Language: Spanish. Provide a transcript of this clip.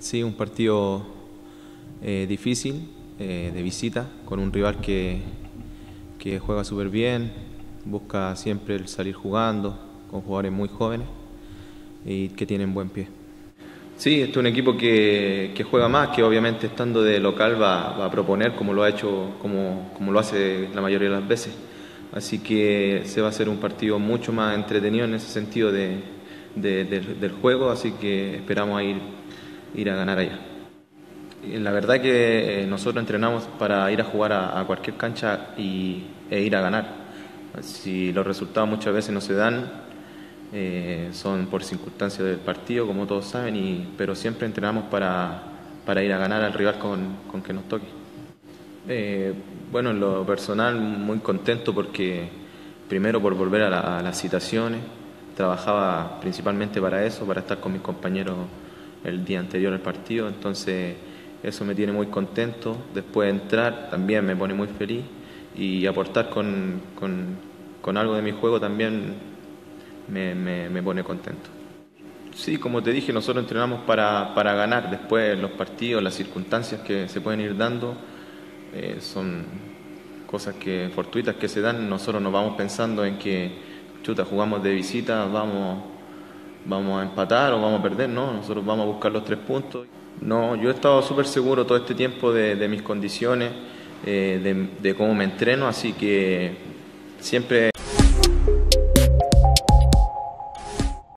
Sí, un partido eh, difícil, eh, de visita, con un rival que, que juega súper bien, busca siempre salir jugando, con jugadores muy jóvenes y que tienen buen pie. Sí, este es un equipo que, que juega más, que obviamente estando de local va, va, a proponer como lo ha hecho, como, como lo hace la mayoría de las veces. Así que se va a hacer un partido mucho más entretenido en ese sentido de, del juego, así que esperamos a ir, ir a ganar allá. La verdad que nosotros entrenamos para ir a jugar a, a cualquier cancha y, e ir a ganar. Si los resultados muchas veces no se dan, eh, son por circunstancias del partido, como todos saben, y, pero siempre entrenamos para, para ir a ganar al rival con, con que nos toque. Eh, bueno, en lo personal, muy contento porque primero por volver a, la, a, las citaciones, trabajaba principalmente para eso, para estar con mis compañeros el día anterior al partido, entonces eso me tiene muy contento. Después de entrar también me pone muy feliz y aportar con, con, algo de mi juego también me, me, me, pone contento. Sí, como te dije, nosotros entrenamos para, para ganar. Después los partidos, las circunstancias que se pueden ir dando eh, son cosas que fortuitas que se dan. Nosotros nos vamos pensando en que, chuta, jugamos de visita, vamos, vamos a empatar o vamos a perder. No, nosotros vamos a buscar los tres puntos. No, yo he estado súper seguro todo este tiempo de, de mis condiciones, eh, de, de cómo me entreno, así que siempre...